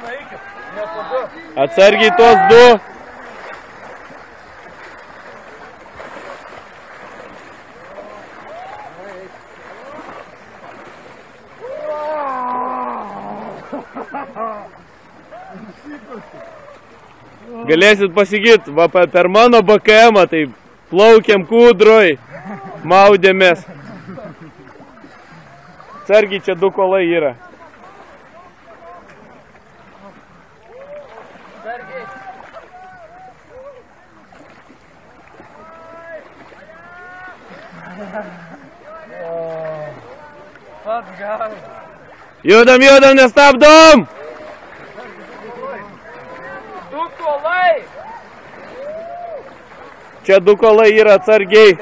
vieną eikit. Ne po du. Atsargiai tuos du. Galėsit pasigyti, va pe- per mano BKM, tai plaukiam kūdroj, maudėmės. Atsargiai čia du kolai yra. Pats geras. Judam, judam, nestabdom! Du kolai. Čia du kolai yra atsargiai.